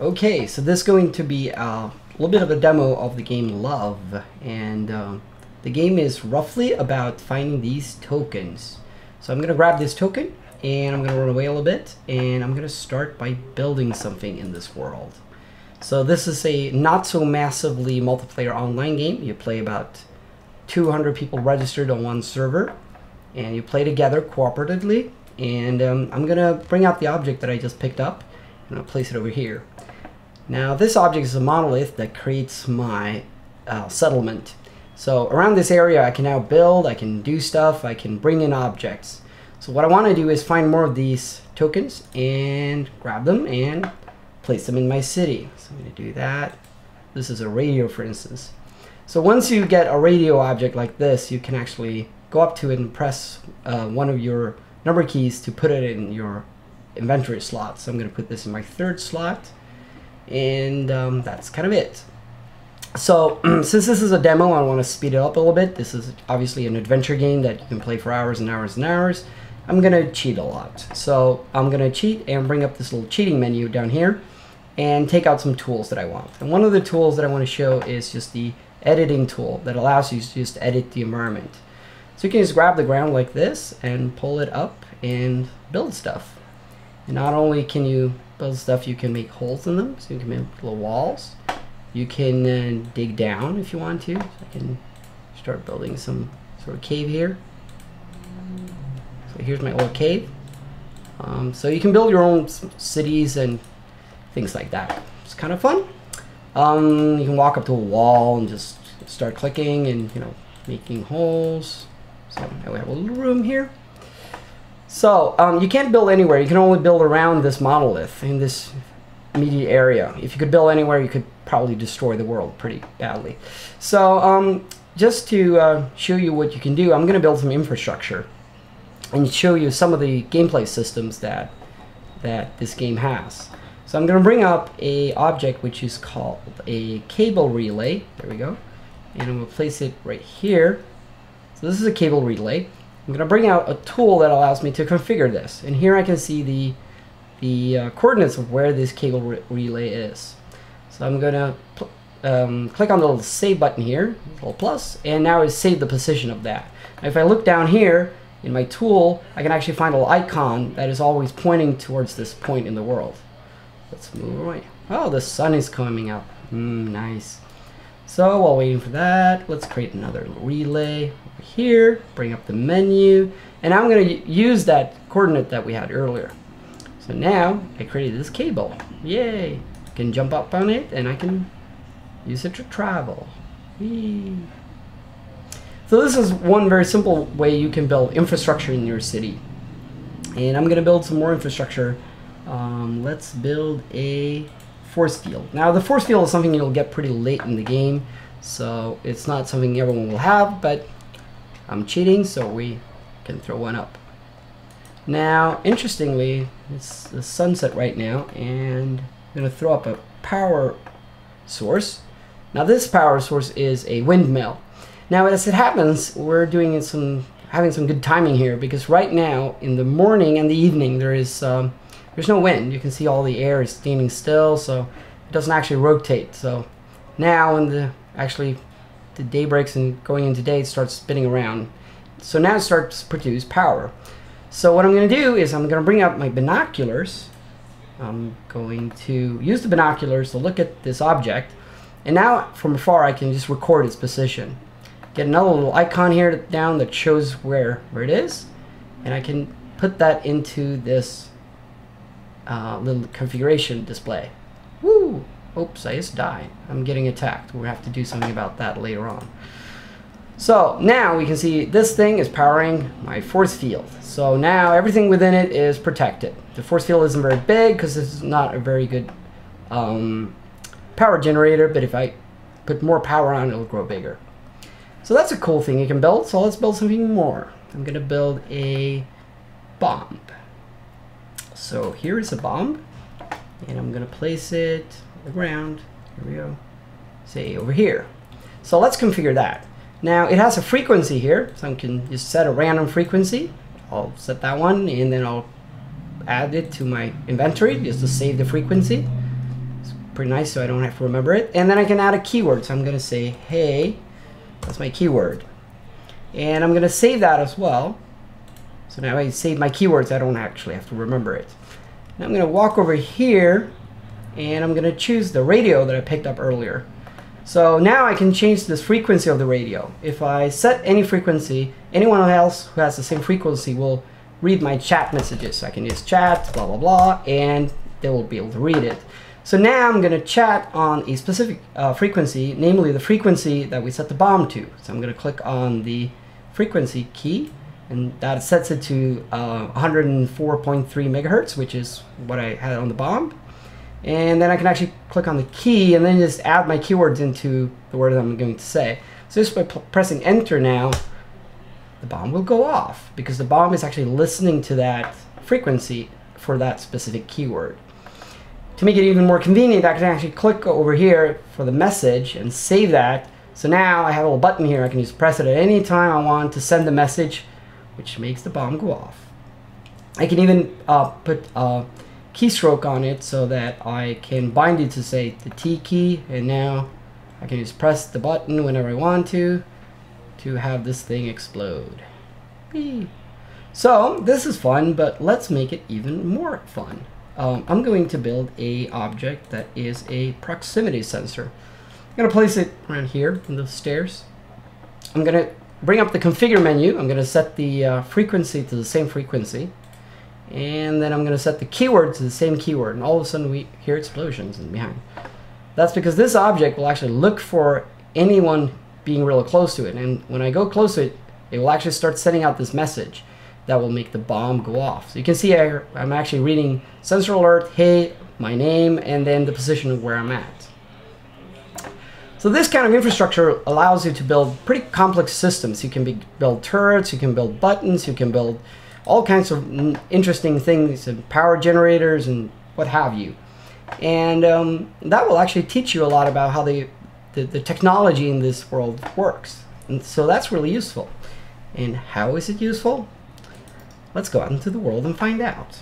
Okay, so this is going to be a little bit of a demo of the game Love, and um, the game is roughly about finding these tokens. So I'm going to grab this token, and I'm going to run away a little bit, and I'm going to start by building something in this world. So this is a not so massively multiplayer online game. You play about 200 people registered on one server, and you play together cooperatively. And um, I'm going to bring out the object that I just picked up, and I'll place it over here. Now this object is a monolith that creates my uh, settlement. So around this area I can now build, I can do stuff, I can bring in objects. So what I want to do is find more of these tokens and grab them and place them in my city. So I'm going to do that. This is a radio for instance. So once you get a radio object like this, you can actually go up to it and press uh, one of your number keys to put it in your inventory slot. So I'm going to put this in my third slot and um, that's kind of it. So since this is a demo, I want to speed it up a little bit. This is obviously an adventure game that you can play for hours and hours and hours. I'm going to cheat a lot. So I'm going to cheat and bring up this little cheating menu down here and take out some tools that I want. And one of the tools that I want to show is just the editing tool that allows you to just edit the environment. So you can just grab the ground like this and pull it up and build stuff. And not only can you build stuff, you can make holes in them. So you can make little walls. You can uh, dig down if you want to. So I can start building some sort of cave here. So here's my old cave. Um, so you can build your own cities and things like that. It's kind of fun. Um, you can walk up to a wall and just start clicking and you know making holes. So now we have a little room here. So um, you can't build anywhere. You can only build around this monolith in this immediate area. If you could build anywhere, you could probably destroy the world pretty badly. So um, just to uh, show you what you can do, I'm going to build some infrastructure and show you some of the gameplay systems that that this game has. So I'm going to bring up a object which is called a cable relay. There we go. And I'm going to place it right here. So this is a cable relay. I'm going to bring out a tool that allows me to configure this. And here I can see the, the uh, coordinates of where this cable re relay is. So I'm going to um, click on the little save button here, little plus, and now it's saved the position of that. Now if I look down here in my tool, I can actually find a little icon that is always pointing towards this point in the world. Let's move away. Oh, the sun is coming up. Mm, nice. So while waiting for that, let's create another relay over here, bring up the menu, and I'm going to use that coordinate that we had earlier. So now I created this cable. Yay! I can jump up on it and I can use it to travel. Whee. So this is one very simple way you can build infrastructure in your city. And I'm going to build some more infrastructure. Um, let's build a force field. Now the force field is something you'll get pretty late in the game, so it's not something everyone will have, but I'm cheating so we can throw one up. Now, interestingly, it's the sunset right now, and I'm going to throw up a power source. Now this power source is a windmill. Now as it happens, we're doing some having some good timing here because right now in the morning and the evening there is um, there's no wind. You can see all the air is standing still, so it doesn't actually rotate. So now when the actually the day breaks and going into day, it starts spinning around. So now it starts to produce power. So what I'm going to do is I'm going to bring up my binoculars. I'm going to use the binoculars to look at this object. And now from afar I can just record its position. Get another little icon here down that shows where, where it is. And I can put that into this uh, little configuration display. Woo! Oops, I just died. I'm getting attacked. We'll have to do something about that later on. So now we can see this thing is powering my force field. So now everything within it is protected. The force field isn't very big because this is not a very good um, power generator, but if I put more power on, it'll grow bigger. So that's a cool thing you can build. So let's build something more. I'm gonna build a bomb. So here is a bomb, and I'm gonna place it on the ground. Here we go. Say over here. So let's configure that. Now it has a frequency here, so I can just set a random frequency. I'll set that one, and then I'll add it to my inventory just to save the frequency. Let's pretty nice so I don't have to remember it. And then I can add a keyword. So I'm to say, hey, that's my keyword. And I'm to save that as well. So now I save my keywords. I don't actually have to remember it. Now I'm going to walk over here and I'm going to choose the radio that I picked up earlier. So now I can change this frequency of the radio. If I set any frequency, anyone else who has the same frequency will read my chat messages. So I can use chat, blah, blah, blah, and they will be able to read it. So now I'm going to chat on a specific uh, frequency, namely the frequency that we set the bomb to. So I'm going to click on the frequency key, and that sets it to uh, 104.3 megahertz, which is what I had on the bomb. And then I can actually click on the key and then just add my keywords into the word that I'm going to say. So just by pressing enter now, the bomb will go off because the bomb is actually listening to that frequency for that specific keyword. To make it even more convenient, I can actually click over here for the message and save that. So now I have a little button here. I can just press it at any time I want to send the message, which makes the bomb go off. I can even uh, put a keystroke on it so that I can bind it to say the T key and now I can just press the button whenever I want to to have this thing explode. Whee. So this is fun, but let's make it even more fun. Um, I'm going to build a object that is a proximity sensor. I'm going to place it around here in the stairs. I'm going to bring up the configure menu. I'm going to set the uh, frequency to the same frequency. And then I'm going to set the keyword to the same keyword. And all of a sudden we hear explosions in behind. That's because this object will actually look for anyone being real close to it. And when I go close to it, it will actually start sending out this message that will make the bomb go off. So you can see I, I'm actually reading sensor alert, hey, my name, and then the position of where I'm at. So this kind of infrastructure allows you to build pretty complex systems. You can be, build turrets, you can build buttons, you can build all kinds of interesting things and power generators and what have you. And um, that will actually teach you a lot about how the, the, the technology in this world works. And so that's really useful. And how is it useful? Let's go out into the world and find out.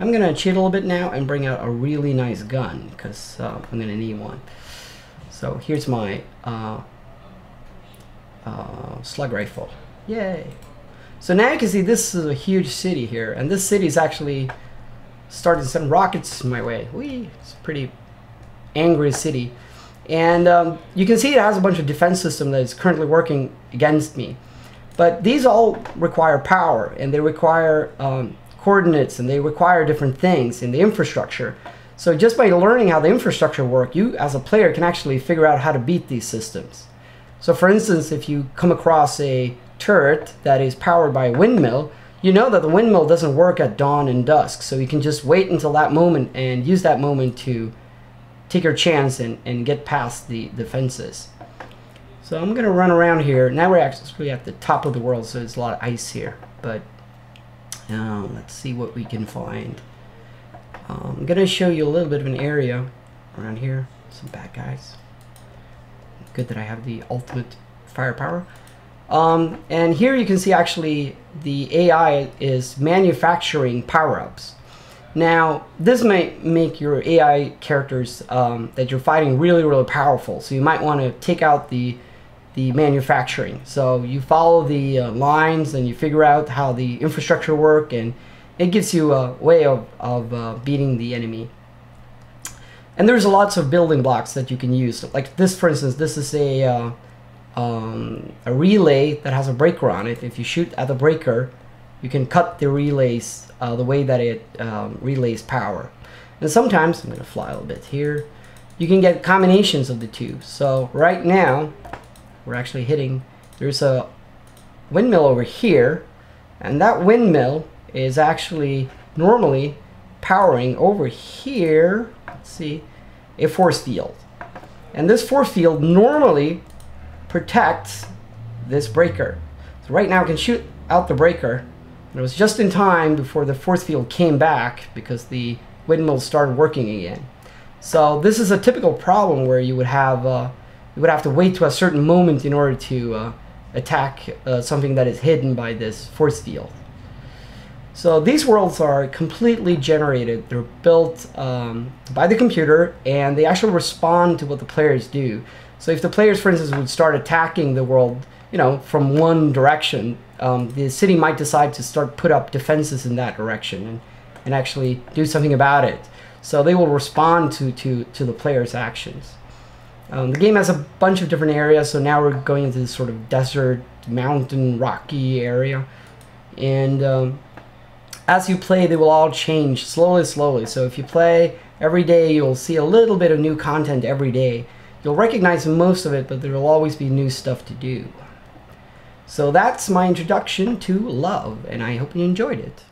I'm going to cheat a little bit now and bring out a really nice gun because uh, I'm going to need one. So here's my uh, uh, slug rifle. Yay! So now you can see this is a huge city here, and this city is actually starting to send rockets my way. Whee! It's a pretty angry city. And um, you can see it has a bunch of defense system that is currently working against me. But these all require power and they require um, coordinates and they require different things in the infrastructure. So just by learning how the infrastructure work, you as a player can actually figure out how to beat these systems. So for instance, if you come across a turret that is powered by a windmill, you know that the windmill doesn't work at dawn and dusk. So you can just wait until that moment and use that moment to take your chance and, and get past the defenses. So I'm gonna run around here. Now we're actually at the top of the world, so there's a lot of ice here. But uh, let's see what we can find. Um, I'm gonna show you a little bit of an area around here. Some bad guys. Good that I have the ultimate firepower. Um, and here you can see actually the AI is manufacturing power-ups. Now, this might make your AI characters um, that you're fighting really, really powerful. So you might want to take out the the manufacturing. So you follow the uh, lines and you figure out how the infrastructure work and it gives you a way of, of uh, beating the enemy. And there's lots of building blocks that you can use. Like this, for instance, this is a, uh, um, a relay that has a breaker on it. If you shoot at the breaker, you can cut the relays uh, the way that it um, relays power. And sometimes, I'm going to fly a little bit here, you can get combinations of the two. So right now, we're actually hitting, there's a windmill over here, and that windmill is actually normally powering over here, let's see, a force field. And this force field normally protects this breaker. So right now I can shoot out the breaker. And it was just in time before the force field came back because the windmill started working again. So this is a typical problem where you would have uh, you would have to wait to a certain moment in order to uh, attack uh, something that is hidden by this force field. So these worlds are completely generated. They're built um, by the computer, and they actually respond to what the players do. So if the players, for instance, would start attacking the world, you know, from one direction, um, the city might decide to start put up defenses in that direction and, and actually do something about it. So they will respond to to to the players' actions. Um, the game has a bunch of different areas. So now we're going into this sort of desert, mountain, rocky area, and um, as you play, they will all change slowly, slowly. So if you play every day, you'll see a little bit of new content every day. You'll recognize most of it, but there will always be new stuff to do. So that's my introduction to Love, and I hope you enjoyed it.